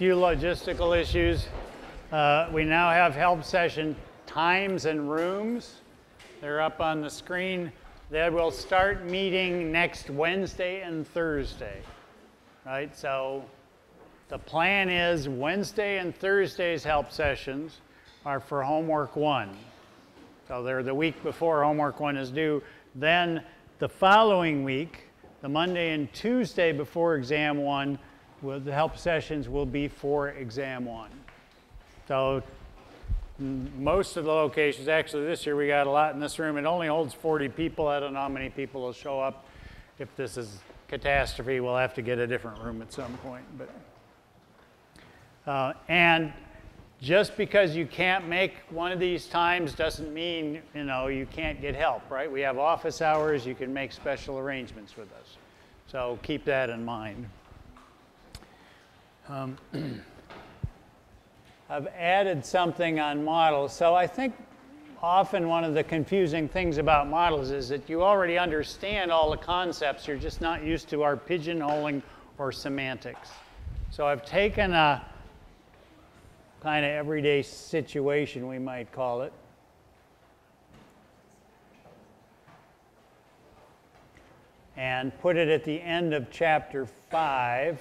few logistical issues. Uh, we now have help session times and rooms. They're up on the screen. They will start meeting next Wednesday and Thursday, right? So the plan is Wednesday and Thursday's help sessions are for homework one. So they're the week before homework one is due. Then the following week, the Monday and Tuesday before exam one, will, the help sessions will be for exam one. So most of the locations, actually this year we got a lot in this room. It only holds 40 people. I don't know how many people will show up. If this is catastrophe, we'll have to get a different room at some point. But uh, and just because you can't make one of these times doesn't mean you know you can't get help, right? We have office hours. You can make special arrangements with us. So keep that in mind. Um, I've added something on models. So I think often one of the confusing things about models is that you already understand all the concepts, you're just not used to our pigeonholing or semantics. So I've taken a kind of everyday situation, we might call it, and put it at the end of chapter 5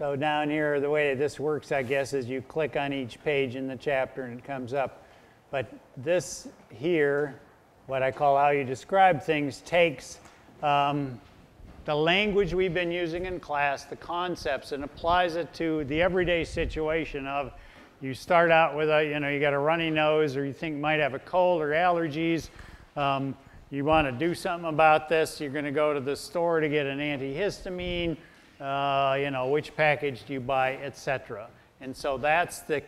so down here, the way this works, I guess, is you click on each page in the chapter and it comes up. But this here, what I call how you describe things, takes um, the language we've been using in class, the concepts, and applies it to the everyday situation of you start out with a, you know, you got a runny nose or you think you might have a cold or allergies. Um, you want to do something about this. You're going to go to the store to get an antihistamine uh, you know, which package do you buy, etc. And so that's the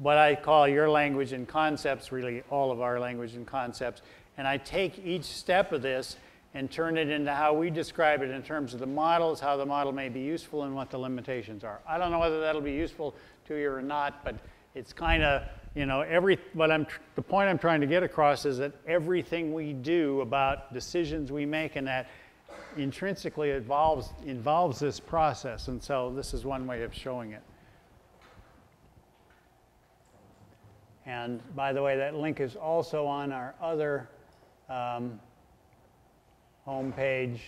what I call your language and concepts, really all of our language and concepts. And I take each step of this and turn it into how we describe it in terms of the models, how the model may be useful, and what the limitations are. I don't know whether that'll be useful to you or not, but it's kind of, you know, every, what I'm, the point I'm trying to get across is that everything we do about decisions we make and that intrinsically involves, involves this process, and so this is one way of showing it. And by the way, that link is also on our other um, home page.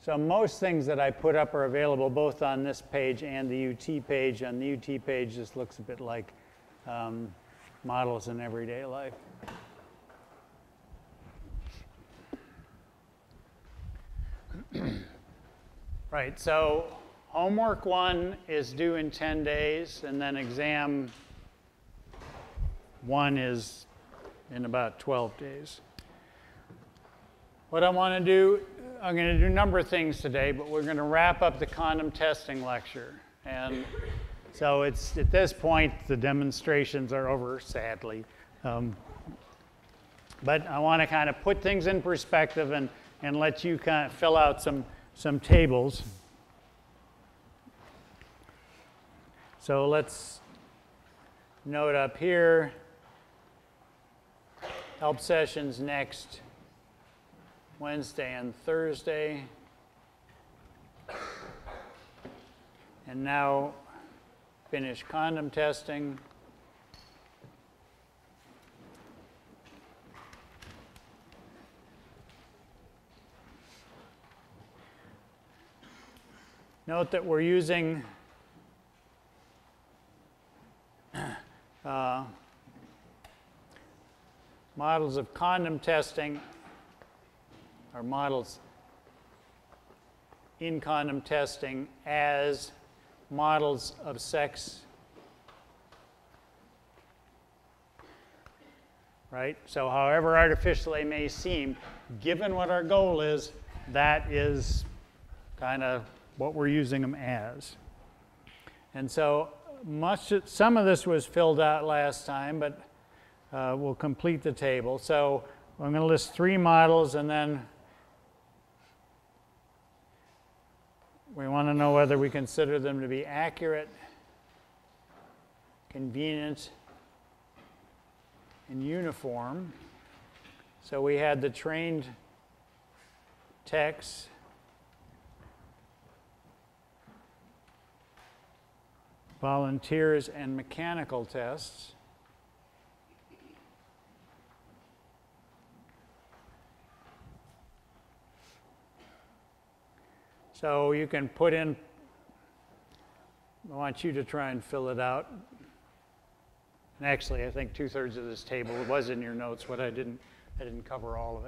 So most things that I put up are available both on this page and the UT page. On the UT page, this looks a bit like um, models in everyday life. Right, so homework one is due in 10 days, and then exam one is in about 12 days. What I want to do, I'm going to do a number of things today, but we're going to wrap up the condom testing lecture. And so it's at this point, the demonstrations are over, sadly. Um, but I want to kind of put things in perspective and and let you kind of fill out some, some tables. So let's note up here, help sessions next Wednesday and Thursday. And now finish condom testing. Note that we're using uh, models of condom testing or models in condom testing as models of sex right? So however artificial they may seem, given what our goal is, that is kind of what we're using them as. And so much, some of this was filled out last time, but uh, we'll complete the table. So I'm going to list three models and then we want to know whether we consider them to be accurate, convenient, and uniform. So we had the trained techs volunteers and mechanical tests. So you can put in, I want you to try and fill it out. And actually, I think two-thirds of this table was in your notes, but I didn't, I didn't cover all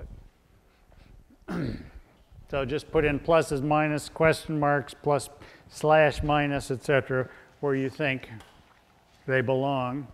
of it. so just put in pluses, minus, question marks, plus, slash, minus, etc., where you think they belong.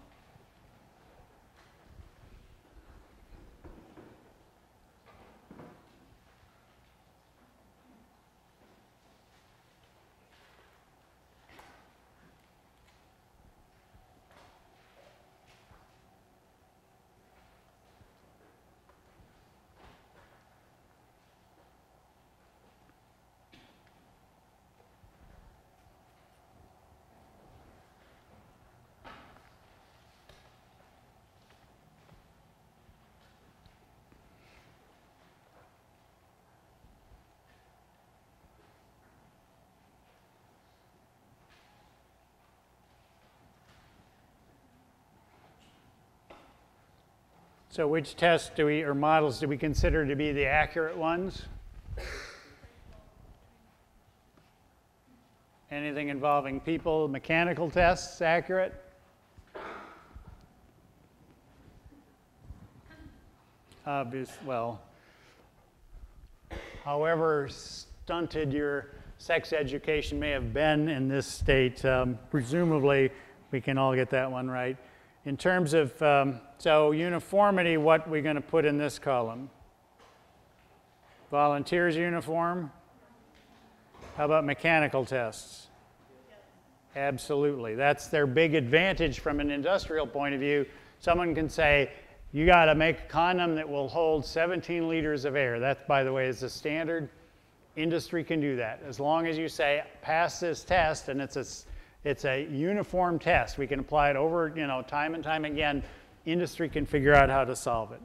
So which tests do we, or models do we consider to be the accurate ones? Anything involving people, mechanical tests, accurate? Obvious, well, however stunted your sex education may have been in this state, um, presumably we can all get that one right. In terms of, um, so uniformity, what we're going to put in this column? Volunteers uniform? How about mechanical tests? Absolutely. That's their big advantage from an industrial point of view. Someone can say, you got to make a condom that will hold 17 liters of air. That, by the way, is the standard. Industry can do that. As long as you say, pass this test, and it's a it's a uniform test. We can apply it over, you know, time and time again. Industry can figure out how to solve it.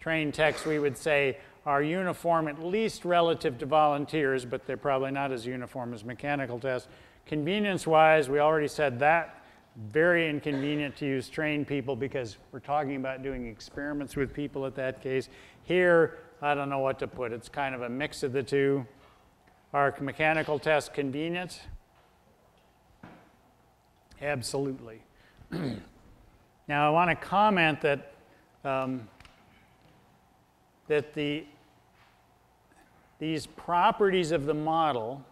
Trained techs, we would say, are uniform at least relative to volunteers, but they're probably not as uniform as mechanical tests. Convenience-wise, we already said that. Very inconvenient to use trained people because we're talking about doing experiments with people at that case. Here, I don't know what to put. It's kind of a mix of the two. Are mechanical tests convenient? Absolutely. now, I want to comment that, um, that the, these properties of the model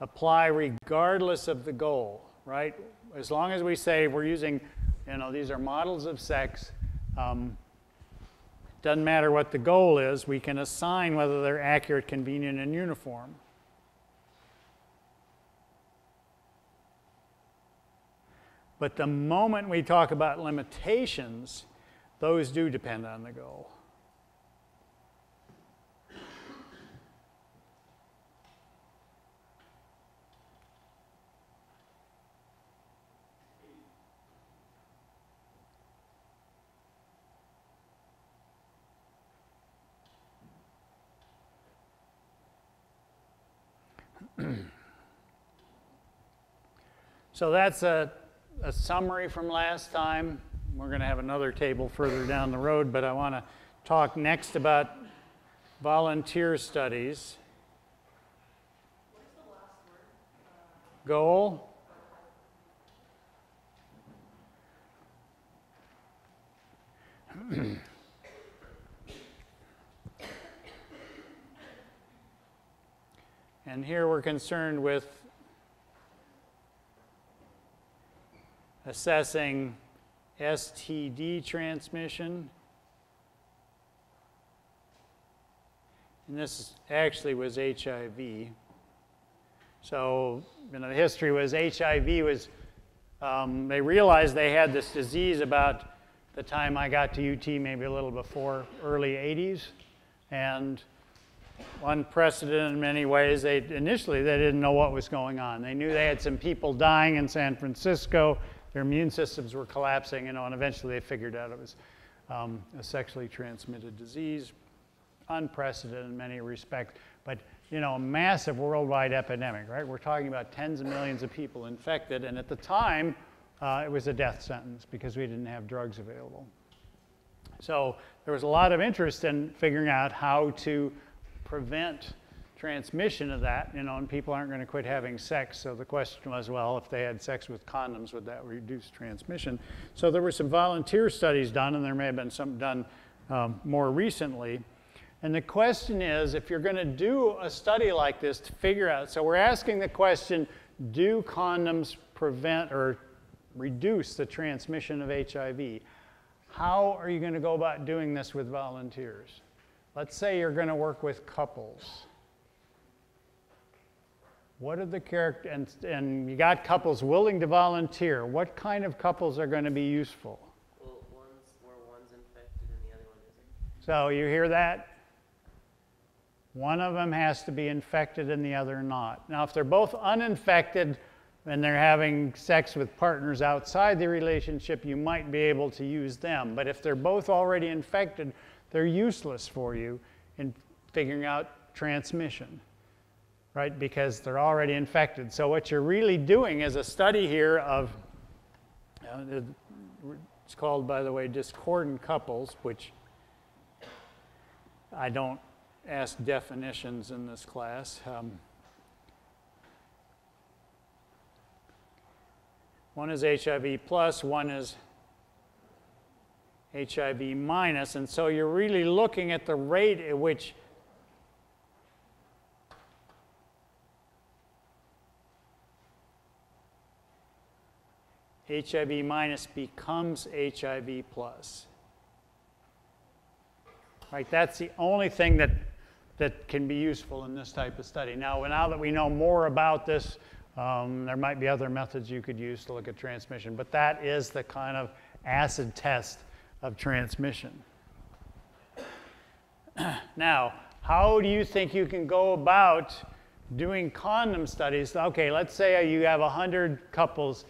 apply regardless of the goal, right? As long as we say we're using, you know, these are models of sex, um, doesn't matter what the goal is, we can assign whether they're accurate, convenient, and uniform. But the moment we talk about limitations, those do depend on the goal. So that's a, a summary from last time. We're going to have another table further down the road, but I want to talk next about volunteer studies. Goal. And here we're concerned with assessing STD transmission. And this actually was HIV. So, you know, the history was HIV was, um, they realized they had this disease about the time I got to UT, maybe a little before early 80s. And unprecedented in many ways. They initially they didn't know what was going on. They knew they had some people dying in San Francisco. Their immune systems were collapsing, you know, and eventually they figured out it was um, a sexually transmitted disease. Unprecedented in many respects, but you know, a massive worldwide epidemic, right? We're talking about tens of millions of people infected, and at the time, uh, it was a death sentence because we didn't have drugs available. So there was a lot of interest in figuring out how to prevent transmission of that, you know, and people aren't going to quit having sex. So the question was, well, if they had sex with condoms, would that reduce transmission? So there were some volunteer studies done, and there may have been some done um, more recently. And the question is, if you're going to do a study like this to figure out, so we're asking the question, do condoms prevent or reduce the transmission of HIV? How are you going to go about doing this with volunteers? Let's say you're going to work with couples. What are the character, and, and you got couples willing to volunteer. What kind of couples are going to be useful? Well, one's where one's infected and the other one isn't. So you hear that? One of them has to be infected and the other not. Now, if they're both uninfected and they're having sex with partners outside the relationship, you might be able to use them. But if they're both already infected, they're useless for you in figuring out transmission right? Because they're already infected. So what you're really doing is a study here of, uh, it's called, by the way, discordant couples, which I don't ask definitions in this class. Um, one is HIV plus, one is HIV minus, and so you're really looking at the rate at which HIV minus becomes HIV plus. Right, that's the only thing that, that can be useful in this type of study. Now, now that we know more about this, um, there might be other methods you could use to look at transmission, but that is the kind of acid test of transmission. now, how do you think you can go about doing condom studies? Okay, let's say you have 100 couples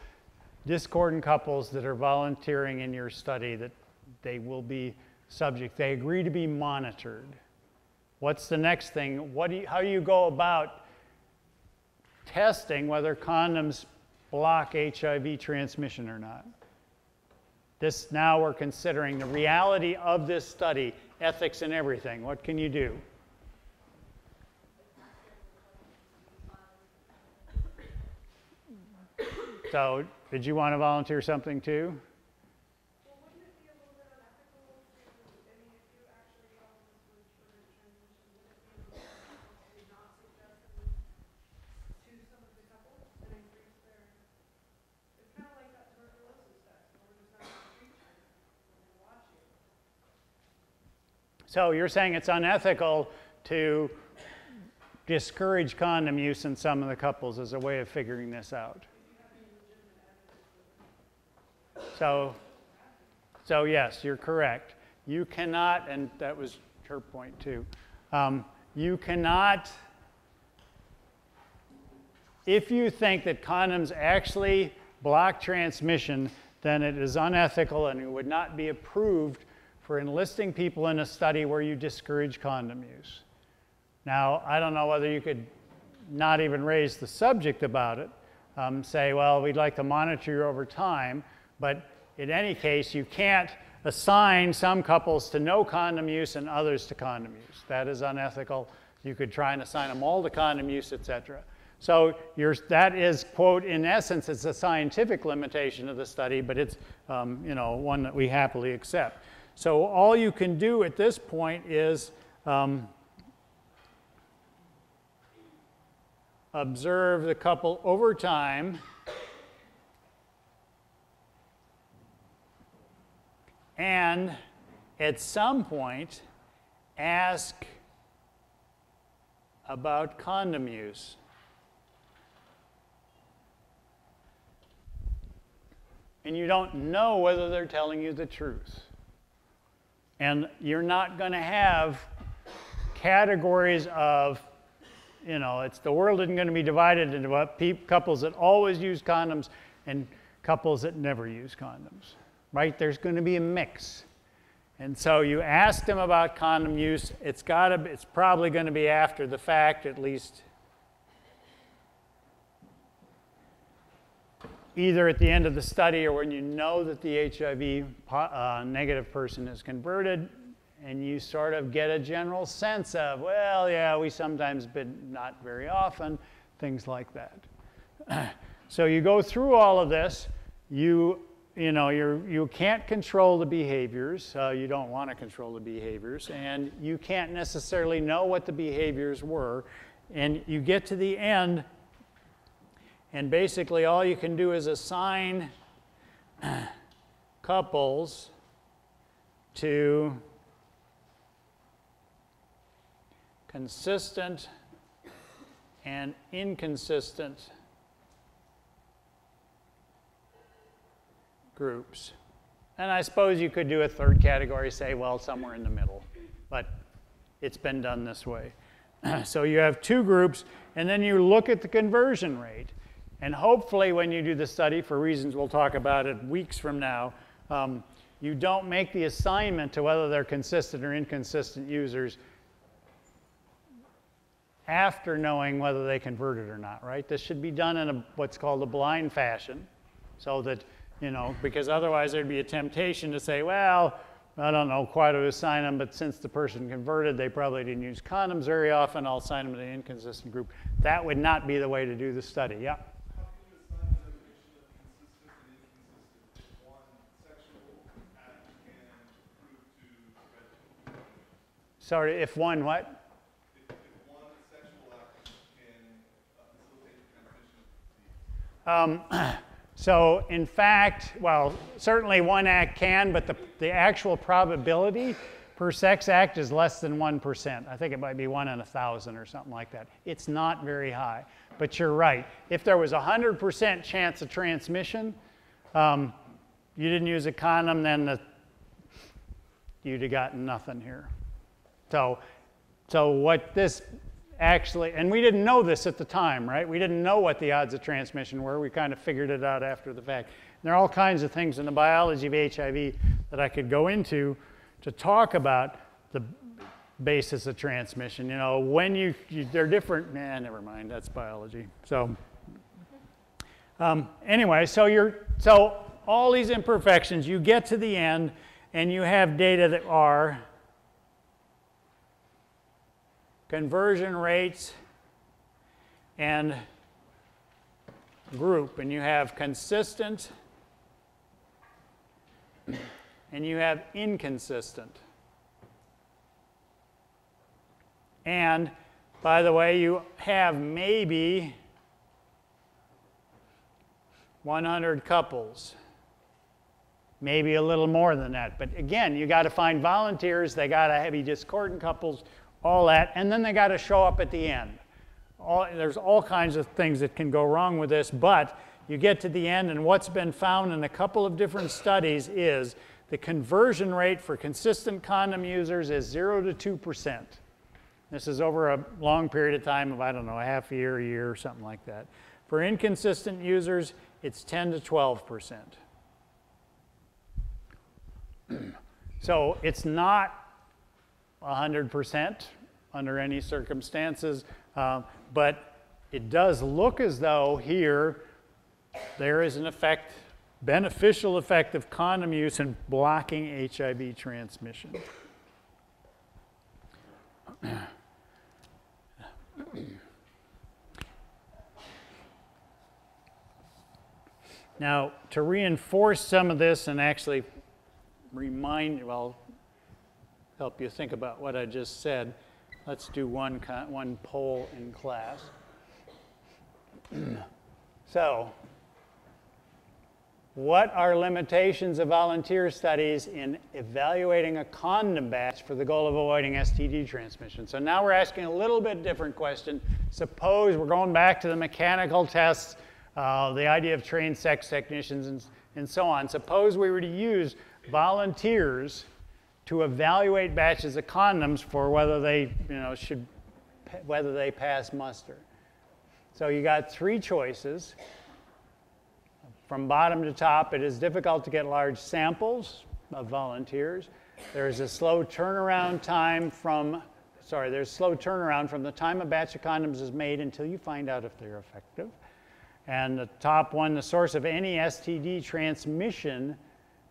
discordant couples that are volunteering in your study that they will be subject. They agree to be monitored. What's the next thing? What do you, how do you go about testing whether condoms block HIV transmission or not? This now we're considering the reality of this study, ethics and everything. What can you do? So did you want to volunteer something too? So you're saying it's unethical to discourage condom use in some of the couples as a way of figuring this out. So, so yes, you're correct. You cannot, and that was her point too. Um, you cannot, if you think that condoms actually block transmission, then it is unethical and it would not be approved for enlisting people in a study where you discourage condom use. Now, I don't know whether you could not even raise the subject about it, um, say, well, we'd like to monitor you over time, but in any case, you can't assign some couples to no condom use and others to condom use. That is unethical. You could try and assign them all to condom use, etc. So that is, quote, in essence, it's a scientific limitation of the study, but it's, um, you know, one that we happily accept. So all you can do at this point is um, observe the couple over time and at some point ask about condom use. And you don't know whether they're telling you the truth. And you're not going to have categories of, you know, it's the world isn't going to be divided into what couples that always use condoms and couples that never use condoms right? There's going to be a mix. And so you ask them about condom use. It's got to. It's probably going to be after the fact, at least. Either at the end of the study or when you know that the HIV uh, negative person is converted, and you sort of get a general sense of, well, yeah, we sometimes, but not very often, things like that. so you go through all of this. You you know, you're, you can't control the behaviors. Uh, you don't want to control the behaviors. And you can't necessarily know what the behaviors were. And you get to the end, and basically all you can do is assign couples to consistent and inconsistent groups. And I suppose you could do a third category, say, well, somewhere in the middle. But it's been done this way. so you have two groups, and then you look at the conversion rate. And hopefully, when you do the study, for reasons we'll talk about it weeks from now, um, you don't make the assignment to whether they're consistent or inconsistent users after knowing whether they converted or not, right? This should be done in a, what's called a blind fashion so that you know, because otherwise there'd be a temptation to say, well, I don't know quite to assign them, but since the person converted, they probably didn't use condoms very often, I'll assign them to the inconsistent group. That would not be the way to do the study. Yeah? Sorry, if one what? If, if one sexual act can uh, facilitate the transmission of disease. Um, So in fact, well, certainly one act can, but the, the actual probability per sex act is less than 1%. I think it might be one in a thousand or something like that. It's not very high. But you're right. If there was a 100% chance of transmission, um, you didn't use a condom, then the, you'd have gotten nothing here. So, so what this actually, and we didn't know this at the time, right? We didn't know what the odds of transmission were. We kind of figured it out after the fact. And there are all kinds of things in the biology of HIV that I could go into to talk about the basis of transmission. You know, when you, you they're different, nah, never mind, that's biology. So, um, anyway, so you're, so all these imperfections, you get to the end and you have data that are conversion rates and group. And you have consistent and you have inconsistent. And by the way, you have maybe 100 couples. Maybe a little more than that. But again, you got to find volunteers. They got to be discordant couples all that, and then they got to show up at the end. All, there's all kinds of things that can go wrong with this, but you get to the end, and what's been found in a couple of different studies is the conversion rate for consistent condom users is 0 to 2%. This is over a long period of time of, I don't know, a half year, a year, or something like that. For inconsistent users, it's 10 to 12%. so it's not 100% under any circumstances, uh, but it does look as though here there is an effect, beneficial effect of condom use in blocking HIV transmission. Now, to reinforce some of this and actually remind, well, help you think about what I just said, let's do one, one poll in class. so, what are limitations of volunteer studies in evaluating a condom batch for the goal of avoiding STD transmission? So now we're asking a little bit different question. Suppose we're going back to the mechanical tests, uh, the idea of trained sex technicians and, and so on. Suppose we were to use volunteers to evaluate batches of condoms for whether they, you know, should, whether they pass muster. So you got three choices. From bottom to top, it is difficult to get large samples of volunteers. There is a slow turnaround time from, sorry, there's slow turnaround from the time a batch of condoms is made until you find out if they're effective. And the top one, the source of any STD transmission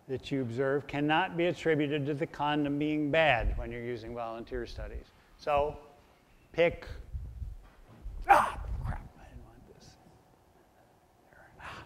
that you observe cannot be attributed to the condom being bad when you're using volunteer studies. So pick, ah, crap, I didn't want this. There, ah.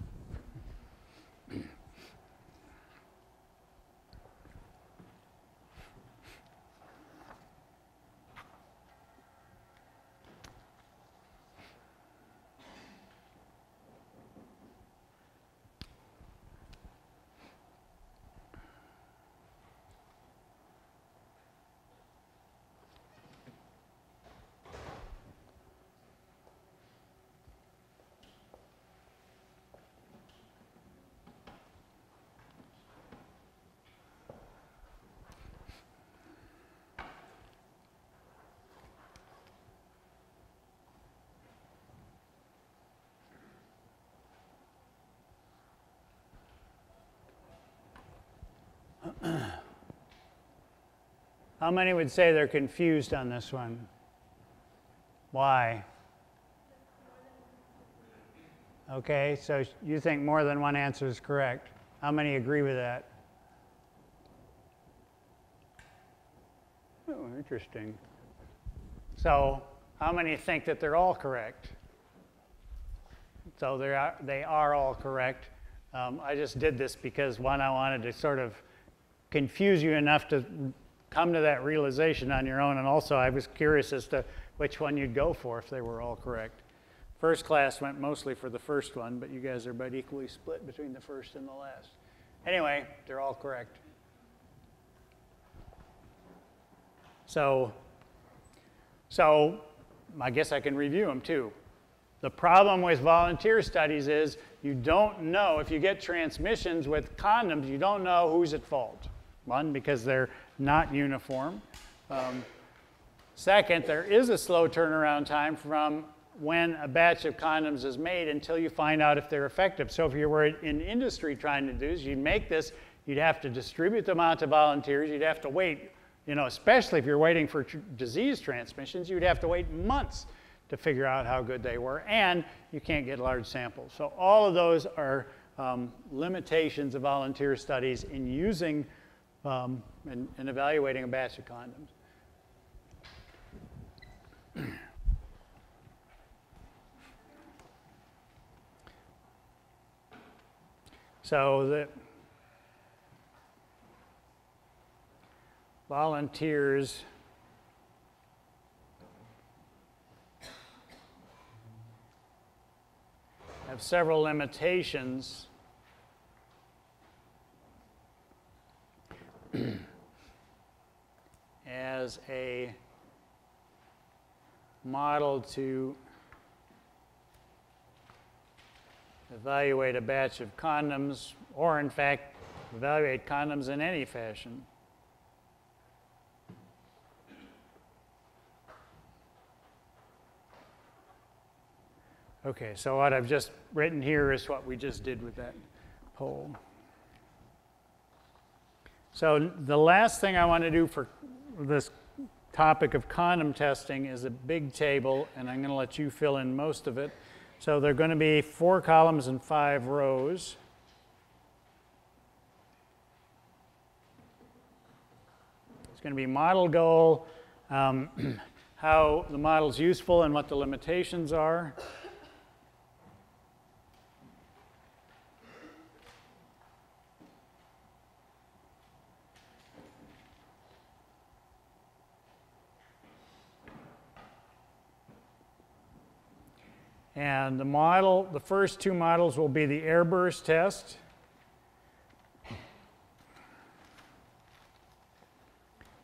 How many would say they're confused on this one? Why? Okay, so you think more than one answer is correct. How many agree with that? Oh, interesting. So, how many think that they're all correct? So they are, they are all correct. Um, I just did this because one, I wanted to sort of confuse you enough to come to that realization on your own, and also I was curious as to which one you'd go for if they were all correct. First class went mostly for the first one, but you guys are about equally split between the first and the last. Anyway, they're all correct. So, so I guess I can review them too. The problem with volunteer studies is you don't know, if you get transmissions with condoms, you don't know who's at fault. One, because they're not uniform. Um, second, there is a slow turnaround time from when a batch of condoms is made until you find out if they're effective. So if you were in industry trying to do this, you'd make this, you'd have to distribute them out to volunteers, you'd have to wait, you know, especially if you're waiting for tr- disease transmissions, you'd have to wait months to figure out how good they were, and you can't get large samples. So all of those are um, limitations of volunteer studies in using um, and, and evaluating a batch of condoms. So the volunteers have several limitations as a model to evaluate a batch of condoms, or in fact, evaluate condoms in any fashion. Okay, so what I've just written here is what we just did with that poll. So the last thing I want to do for this topic of condom testing is a big table, and I'm going to let you fill in most of it. So there are going to be four columns and five rows. It's going to be model goal, um, how the model is useful and what the limitations are. And the model, the first two models will be the airburst test.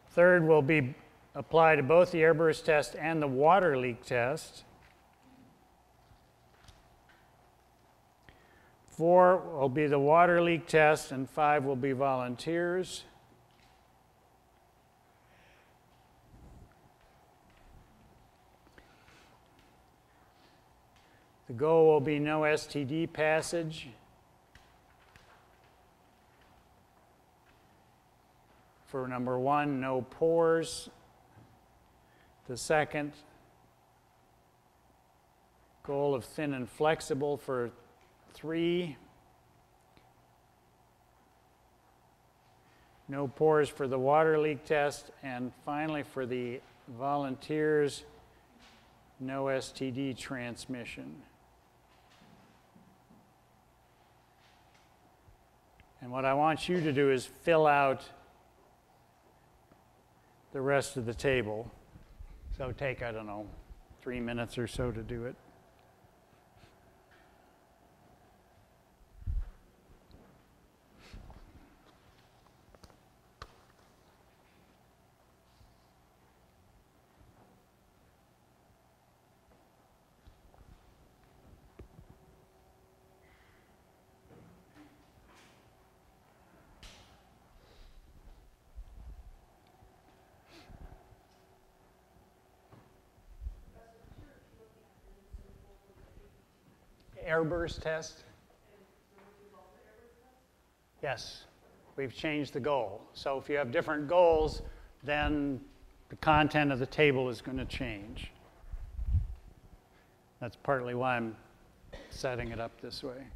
Third will be applied to both the airburst test and the water leak test. Four will be the water leak test, and five will be volunteers. The goal will be no STD passage. for number one, no pores. The second, goal of thin and flexible for three. No pores for the water leak test. And finally, for the volunteers, no STD transmission. And what I want you to do is fill out the rest of the table. So take, I don't know, three minutes or so to do it. Airburst test? Yes, we've changed the goal. So if you have different goals, then the content of the table is going to change. That's partly why I'm setting it up this way.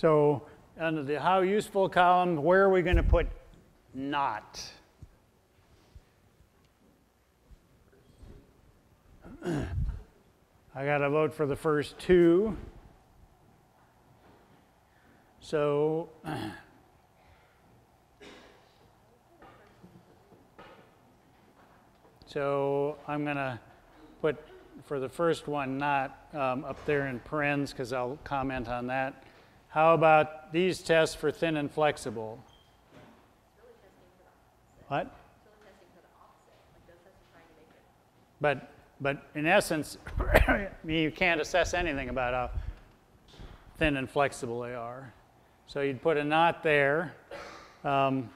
So under the how useful column, where are we going to put not? I got to vote for the first two. So So I'm going to put for the first one not um, up there in parens because I'll comment on that. How about these tests for thin and flexible? What? But, but in essence, you can't assess anything about how thin and flexible they are. So you'd put a not there. Um,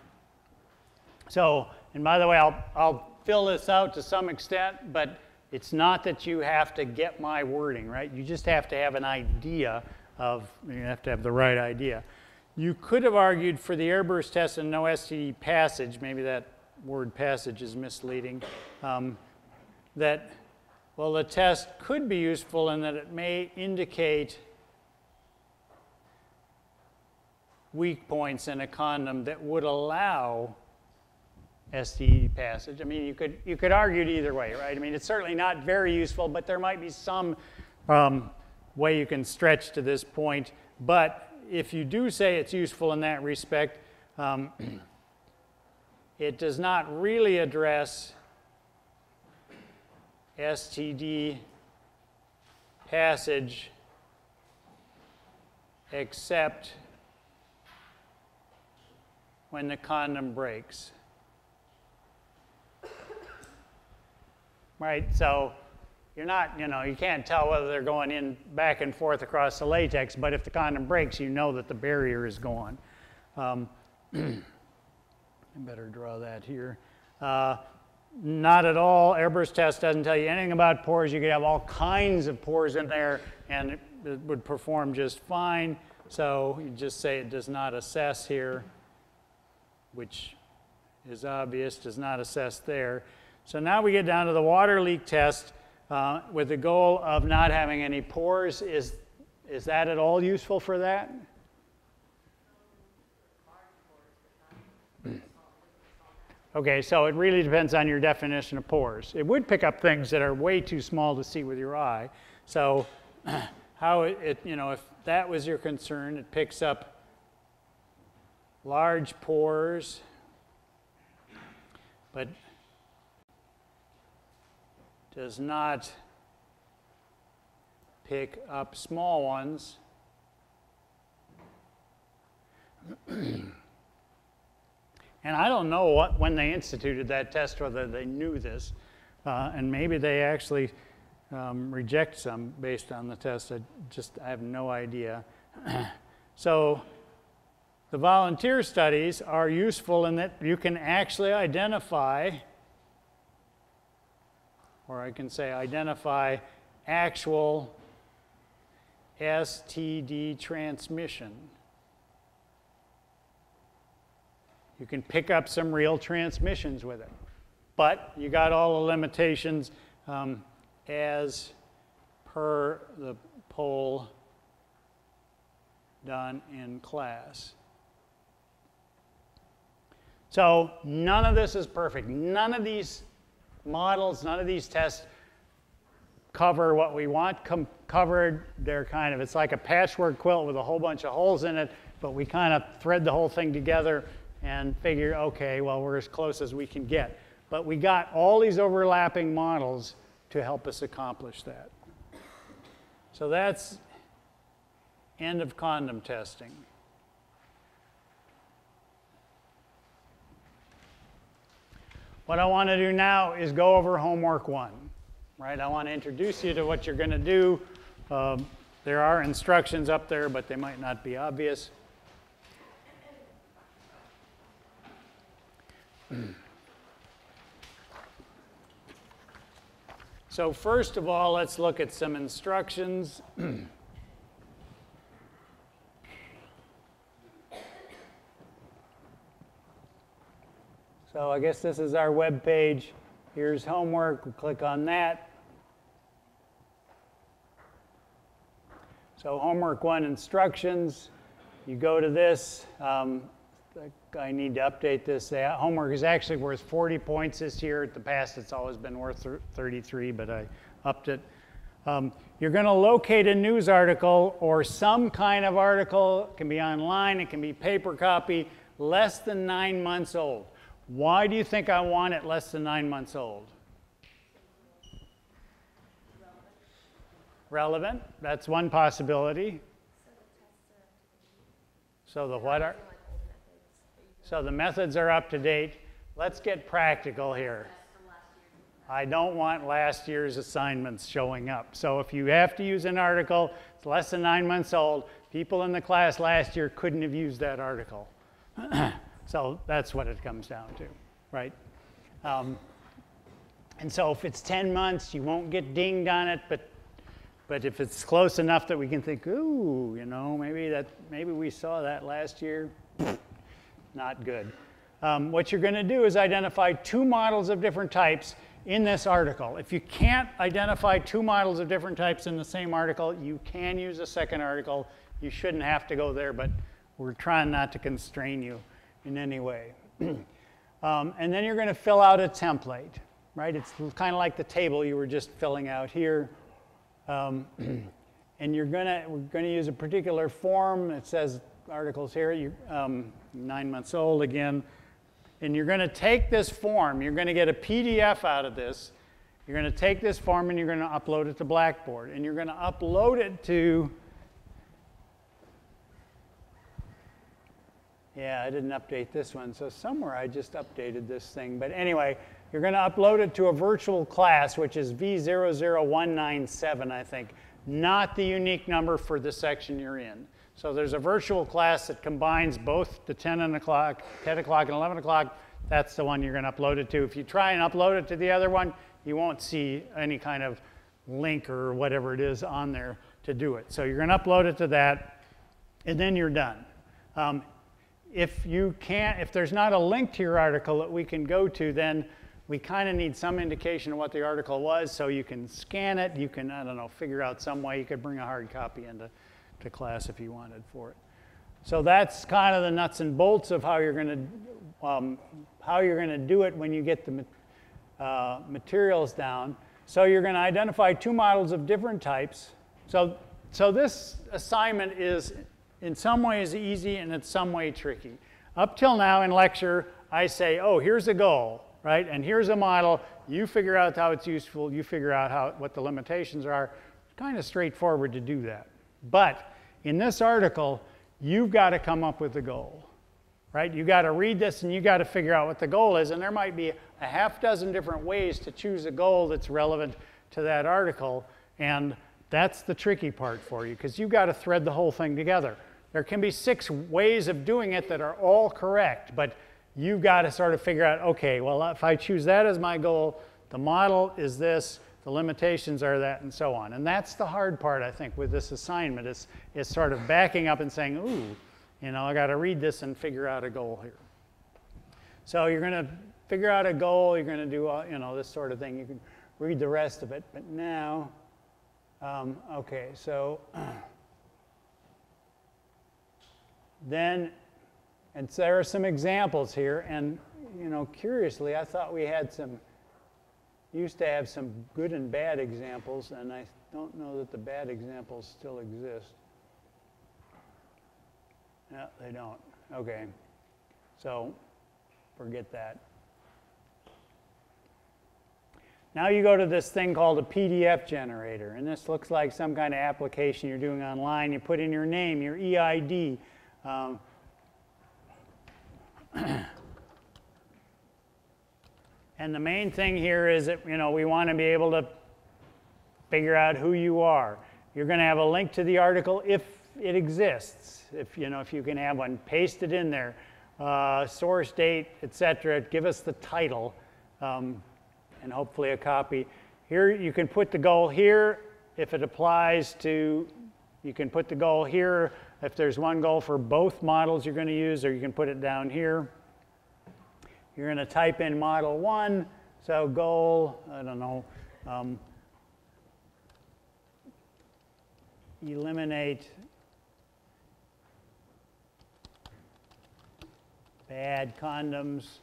so, and by the way, I'll, I'll fill this out to some extent, but it's not that you have to get my wording, right? You just have to have an idea of, you have to have the right idea. You could have argued for the airburst test and no STD passage, maybe that word passage is misleading, um, that, well, the test could be useful in that it may indicate weak points in a condom that would allow STD passage. I mean, you could, you could argue it either way, right? I mean, it's certainly not very useful, but there might be some um, way you can stretch to this point. But if you do say it's useful in that respect, um, it does not really address STD passage except when the condom breaks. Right, so you're not, you know, you can't tell whether they're going in back and forth across the latex, but if the condom breaks, you know that the barrier is gone. Um, I better draw that here. Uh, not at all. Airburst test doesn't tell you anything about pores. You could have all kinds of pores in there and it, it would perform just fine. So you just say it does not assess here, which is obvious, does not assess there. So now we get down to the water leak test uh, with the goal of not having any pores. Is, is that at all useful for that? Okay, so it really depends on your definition of pores. It would pick up things that are way too small to see with your eye. So how it, it, you know, if that was your concern, it picks up large pores, but does not pick up small ones. And I don't know what, when they instituted that test whether they knew this, uh, and maybe they actually um, reject some based on the test. I just I have no idea. so the volunteer studies are useful in that you can actually identify, or I can say identify actual STD transmission. You can pick up some real transmissions with it. But you got all the limitations um, as per the poll done in class. So none of this is perfect. None of these models, none of these tests cover what we want covered. They're kind of, it's like a patchwork quilt with a whole bunch of holes in it, but we kind of thread the whole thing together and figure, okay, well, we're as close as we can get. But we got all these overlapping models to help us accomplish that. So that's end of condom testing. What I want to do now is go over homework one, right? I want to introduce you to what you're going to do. Um, there are instructions up there, but they might not be obvious. So first of all, let's look at some instructions. so I guess this is our web page. Here's homework. We click on that. So homework one instructions. You go to this. Um, I need to update this. Homework is actually worth 40 points this year. In the past, it's always been worth 33, but I upped it. Um, you're going to locate a news article or some kind of article. It can be online, it can be paper copy, less than nine months old. Why do you think I want it less than nine months old? Relevant. That's one possibility. So the what are? So the methods are up to date. Let's get practical here. I don't want last year's assignments showing up. So if you have to use an article, it's less than nine months old, people in the class last year couldn't have used that article. so that's what it comes down to, right? Um, and so if it's 10 months, you won't get dinged on it, but but if it's close enough that we can think, ooh, you know, maybe that maybe we saw that last year, not good. Um, what you're going to do is identify two models of different types in this article. If you can't identify two models of different types in the same article, you can use a second article. You shouldn't have to go there, but we're trying not to constrain you in any way. um, and then you're going to fill out a template, right? It's kind of like the table you were just filling out here. Um, and you're going to, we're going to use a particular form. It says articles here, you, um, nine months old again. And you're going to take this form, you're going to get a PDF out of this. You're going to take this form and you're going to upload it to Blackboard. And you're going to upload it to, yeah, I didn't update this one. So somewhere I just updated this thing. But anyway, you're going to upload it to a virtual class, which is V00197, I think, not the unique number for the section you're in. So there's a virtual class that combines both the 10 and o'clock, 10 o'clock and 11 o'clock. That's the one you're going to upload it to. If you try and upload it to the other one, you won't see any kind of link or whatever it is on there to do it. So you're going to upload it to that, and then you're done. Um, if you can't, if there's not a link to your article that we can go to, then we kind of need some indication of what the article was so you can scan it. You can, I don't know, figure out some way you could bring a hard copy into to class if you wanted for it. So that's kind of the nuts and bolts of how you're going to um, how you're going to do it when you get the uh, materials down. So you're going to identify two models of different types. So so this assignment is in some ways easy and in some way tricky. Up till now in lecture, I say, oh, here's a goal, right? And here's a model. You figure out how it's useful. You figure out how, what the limitations are. It's kind of straightforward to do that. But in this article, you've got to come up with a goal, right? You've got to read this and you've got to figure out what the goal is. And there might be a half dozen different ways to choose a goal that's relevant to that article. And that's the tricky part for you because you've got to thread the whole thing together. There can be six ways of doing it that are all correct, but you've got to sort of figure out okay, well, if I choose that as my goal, the model is this, the limitations are that, and so on. And that's the hard part, I think, with this assignment is, is sort of backing up and saying, ooh, you know, I got to read this and figure out a goal here. So you're going to figure out a goal, you're going to do, all, you know, this sort of thing. You can read the rest of it, but now, um, okay, so then, and so there are some examples here, and, you know, curiously, I thought we had some used to have some good and bad examples, and I don't know that the bad examples still exist. No, they don't. Okay. So forget that. Now you go to this thing called a PDF generator, and this looks like some kind of application you're doing online. You put in your name, your EID. Um, And the main thing here is that, you know, we want to be able to figure out who you are. You're going to have a link to the article if it exists. If, you know, if you can have one, paste it in there. Uh, source date, etc. Give us the title um, and hopefully a copy. Here you can put the goal here if it applies to, you can put the goal here if there's one goal for both models you're going to use, or you can put it down here. You're going to type in model one, so goal, I don't know, um, eliminate bad condoms,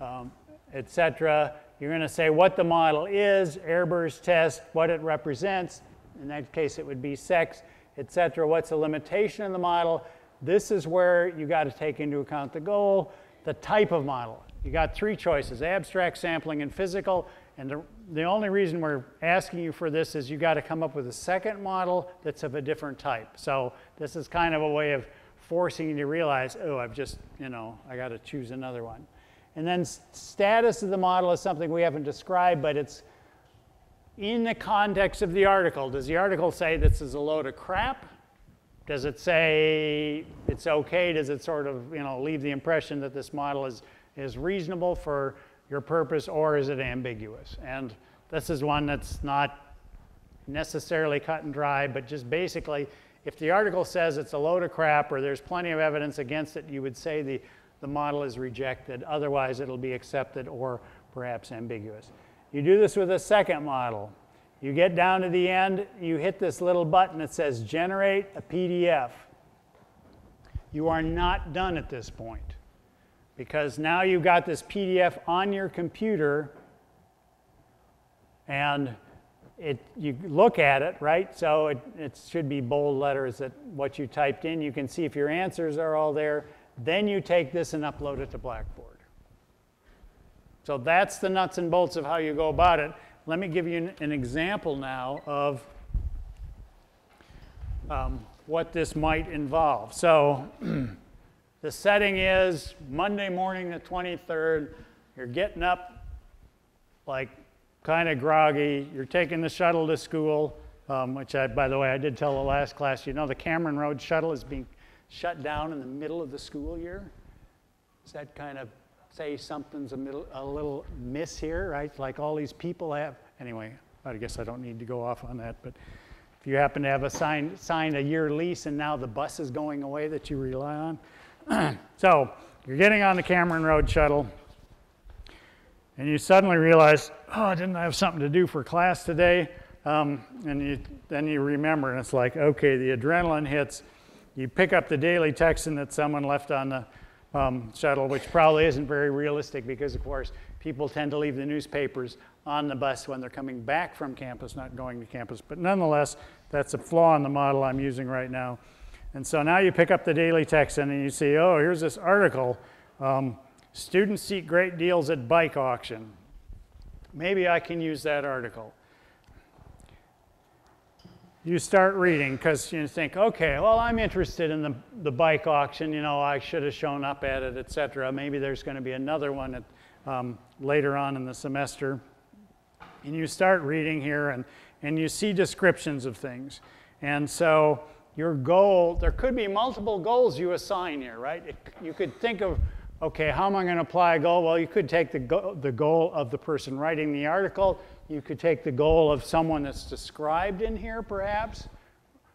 um, etc. You're going to say what the model is, Airburst test, what it represents. In that case, it would be sex, etc. What's the limitation of the model? This is where you got to take into account the goal, the type of model. You got three choices, abstract sampling and physical. And the, the only reason we're asking you for this is you got to come up with a second model that's of a different type. So this is kind of a way of forcing you to realize, oh, I've just, you know, I got to choose another one. And then status of the model is something we haven't described, but it's in the context of the article. Does the article say this is a load of crap? Does it say it's okay? Does it sort of you know leave the impression that this model is is reasonable for your purpose, or is it ambiguous? And this is one that's not necessarily cut and dry, but just basically, if the article says it's a load of crap or there's plenty of evidence against it, you would say the, the model is rejected. Otherwise, it'll be accepted or perhaps ambiguous. You do this with a second model. You get down to the end, you hit this little button that says generate a PDF. You are not done at this point because now you've got this PDF on your computer and it, you look at it, right? So it, it should be bold letters that what you typed in. You can see if your answers are all there. Then you take this and upload it to Blackboard. So that's the nuts and bolts of how you go about it. Let me give you an, an example now of um, what this might involve. So the setting is Monday morning the 23rd. you're getting up like kind of groggy. You're taking the shuttle to school, um, which I, by the way, I did tell the last class, you know, the Cameron Road shuttle is being shut down in the middle of the school year. Is that kind of say something's a, middle, a little miss here, right? Like all these people have. Anyway, I guess I don't need to go off on that, but if you happen to have a sign, signed a year lease and now the bus is going away that you rely on. so you're getting on the Cameron Road shuttle and you suddenly realize, oh, I didn't have something to do for class today? Um, and you, then you remember, and it's like, okay, the adrenaline hits. You pick up the Daily Texan that someone left on the um, shuttle, which probably isn't very realistic because, of course, people tend to leave the newspapers on the bus when they're coming back from campus, not going to campus. But nonetheless, that's a flaw in the model I'm using right now. And so now you pick up the Daily Texan and you see, oh, here's this article. Um, Students seek great deals at bike auction. Maybe I can use that article. You start reading because you think, okay, well, I'm interested in the, the bike auction. You know, I should have shown up at it, etc. Maybe there's going to be another one at, um, later on in the semester. And you start reading here and, and you see descriptions of things. And so your goal, there could be multiple goals you assign here, right? It, you could think of Okay, how am I going to apply a goal? Well, you could take the, go the goal of the person writing the article. You could take the goal of someone that's described in here, perhaps.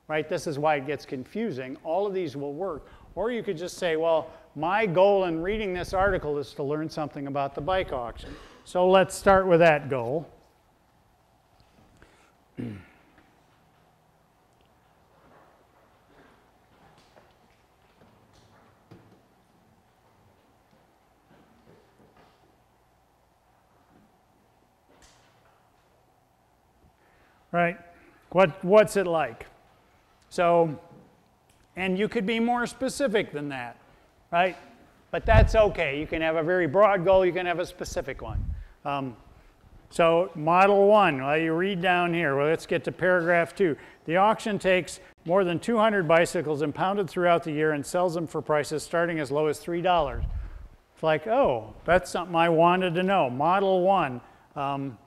Right? This is why it gets confusing. All of these will work. Or you could just say, well, my goal in reading this article is to learn something about the bike auction. So let's start with that goal. right? What, what's it like? So, and you could be more specific than that, right? But that's okay. You can have a very broad goal, you can have a specific one. Um, so, model one, well, you read down here. Well, let's get to paragraph two. The auction takes more than 200 bicycles impounded throughout the year and sells them for prices starting as low as $3. It's like, oh, that's something I wanted to know. Model one, um,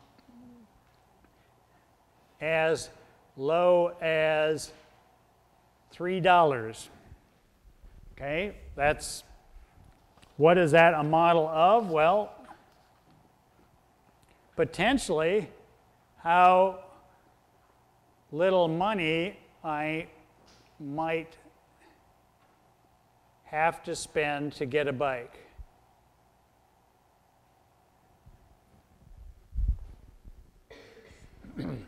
as low as $3. Okay, that's what is that a model of? Well, potentially how little money I might have to spend to get a bike.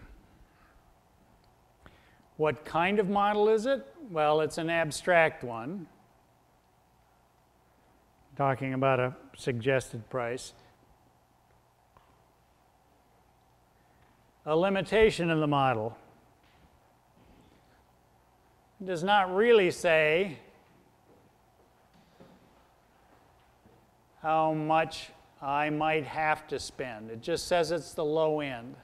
What kind of model is it? Well, it's an abstract one, talking about a suggested price. A limitation of the model does not really say how much I might have to spend. It just says it's the low end.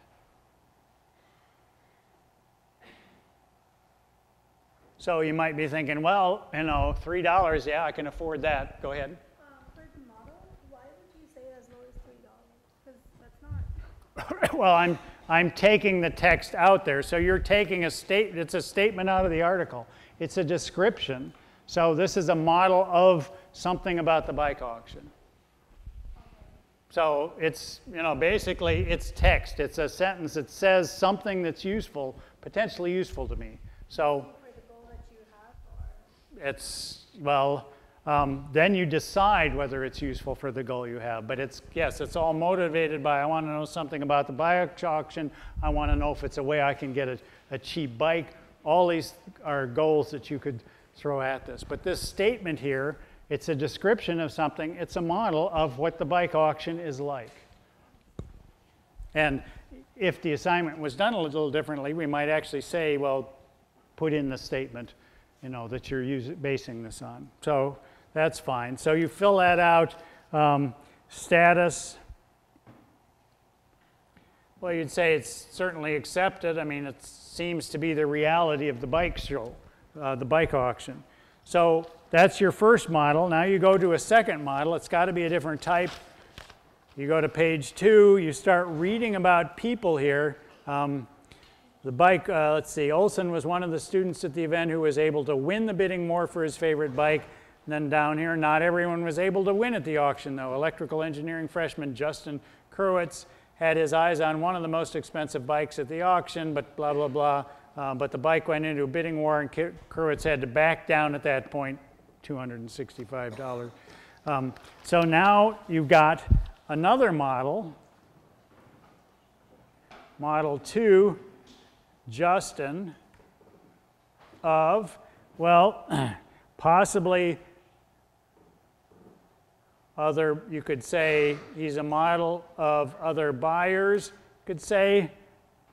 So you might be thinking, well, you know, three dollars, yeah, I can afford that. Go ahead. Um, for the model, why would you say as low as three dollars? Because that's not. well, I'm I'm taking the text out there. So you're taking a state. It's a statement out of the article. It's a description. So this is a model of something about the bike auction. So it's, you know, basically it's text. It's a sentence that says something that's useful, potentially useful to me. So it's, well, um, then you decide whether it's useful for the goal you have. But it's, yes, it's all motivated by I want to know something about the bike auction. I want to know if it's a way I can get a, a cheap bike. All these are goals that you could throw at this. But this statement here, it's a description of something, it's a model of what the bike auction is like. And if the assignment was done a little differently, we might actually say, well, put in the statement you know, that you're using, basing this on. So that's fine. So you fill that out. Um, status. Well, you'd say it's certainly accepted. I mean, it seems to be the reality of the bike show, uh, the bike auction. So that's your first model. Now you go to a second model. It's got to be a different type. You go to page two, you start reading about people here. Um, the bike, uh, let's see, Olson was one of the students at the event who was able to win the bidding war for his favorite bike. And then down here, not everyone was able to win at the auction, though. Electrical engineering freshman Justin Kurwitz had his eyes on one of the most expensive bikes at the auction, but blah, blah, blah. Uh, but the bike went into a bidding war, and Kurwitz had to back down at that point, $265. Um, so now you've got another model, Model 2, Justin, of, well, possibly other, you could say he's a model of other buyers, could say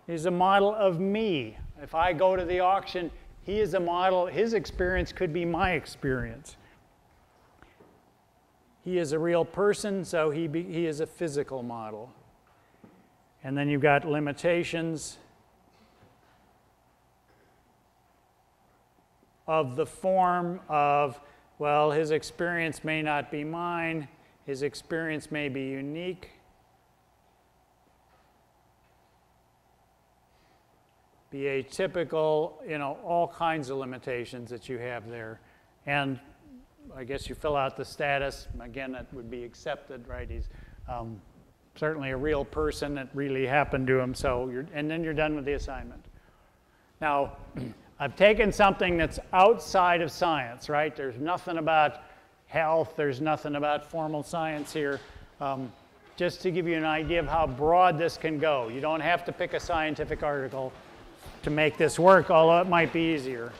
he's a model of me. If I go to the auction, he is a model, his experience could be my experience. He is a real person, so he, be, he is a physical model. And then you've got limitations of the form of, well, his experience may not be mine, his experience may be unique. Be atypical, you know, all kinds of limitations that you have there. And I guess you fill out the status, again, that would be accepted, right? He's um, certainly a real person, it really happened to him, so and then you're done with the assignment. Now, I've taken something that's outside of science, right? There's nothing about health, there's nothing about formal science here. Um, just to give you an idea of how broad this can go. You don't have to pick a scientific article to make this work, although it might be easier.